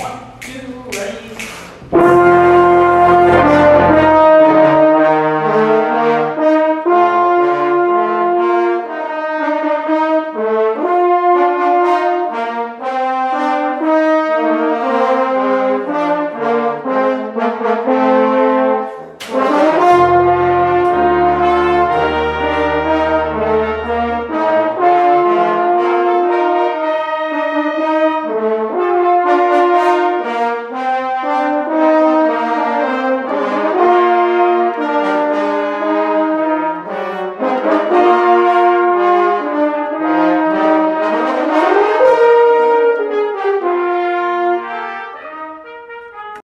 One, two, ready,